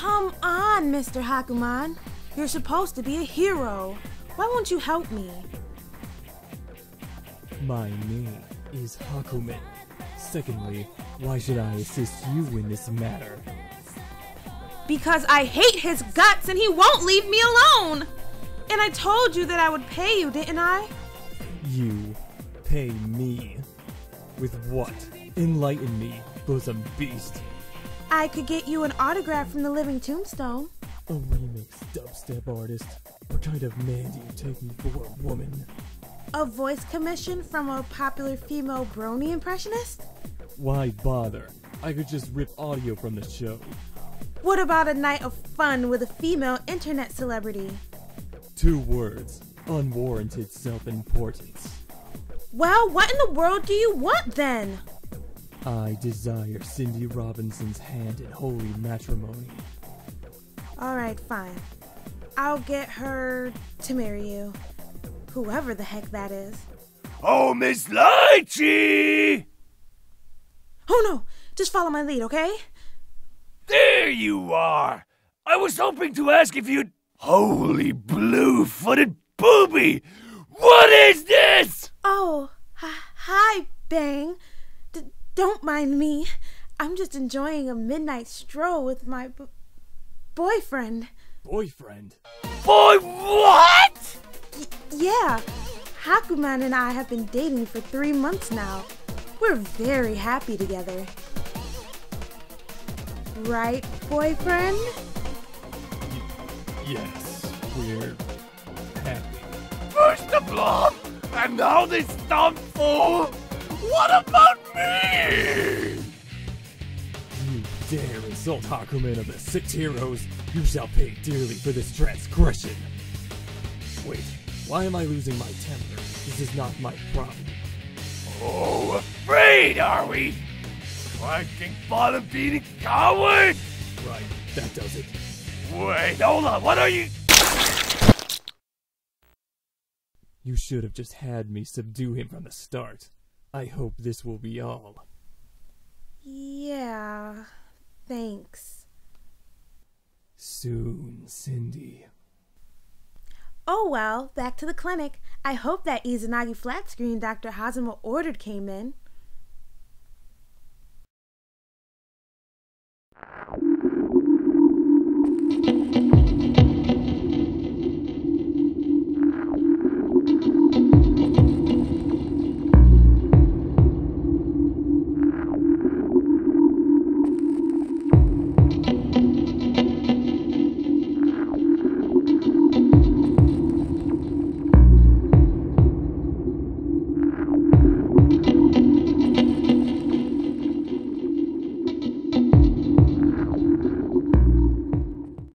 Come on, Mr. Hakumen. You're supposed to be a hero. Why won't you help me? My name is Hakumen. Secondly, why should I assist you in this matter? Because I hate his guts and he won't leave me alone! And I told you that I would pay you, didn't I? You pay me. With what? Enlighten me, bosom beast. I could get you an autograph from the Living Tombstone. A remix dubstep artist. What kind of man do you take me for, a woman? A voice commission from a popular female brony impressionist? Why bother? I could just rip audio from the show. What about a night of fun with a female internet celebrity? Two words unwarranted self importance. Well, what in the world do you want then? I desire Cindy Robinson's hand in holy matrimony. Alright, fine. I'll get her to marry you. Whoever the heck that is. Oh, Miss Litchi! Oh no! Just follow my lead, okay? There you are! I was hoping to ask if you'd. Holy blue footed booby! What is this? Mind me. I'm just enjoying a midnight stroll with my b- boyfriend. Boyfriend? Boy, what? Y- yeah, Hakumen and I have been dating for three months now. We're very happy together. Right, boyfriend? Y- yes, we're happy. First the blob, and now this dumb fool? What about me? You dare insult Hakumen of the Six Heroes? You shall pay dearly for this transgression. Wait, why am I losing my temper? This is not my problem. Oh, afraid are we? Clanking bottom beating coward? Right, that does it. Wait, hold on, what are you? You should have just had me subdue him from the start. I hope this will be all. Yeah, thanks. Soon, Cindy. Oh well, back to the clinic. I hope that Izanagi flat screen Dr. Hazama ordered came in.